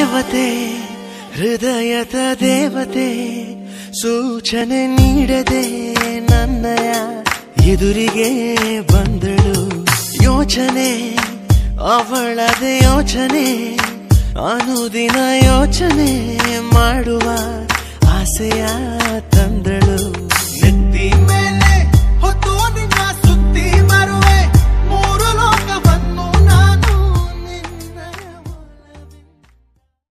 ದೇವತೆ, ಹೃದಯದ ದೇವತೆ, ಸೂಚನೆ ನೀಡದೆ ನನ್ನಯ ಎದುರಿಗೆ ಬಂದಳು. ಯೋಚನೆ, ಅವಳದ ಯೋಚನೆ, ಅನುದಿನ ಯೋಚನೆ ಮಾಡುವ ಆಸೆಯ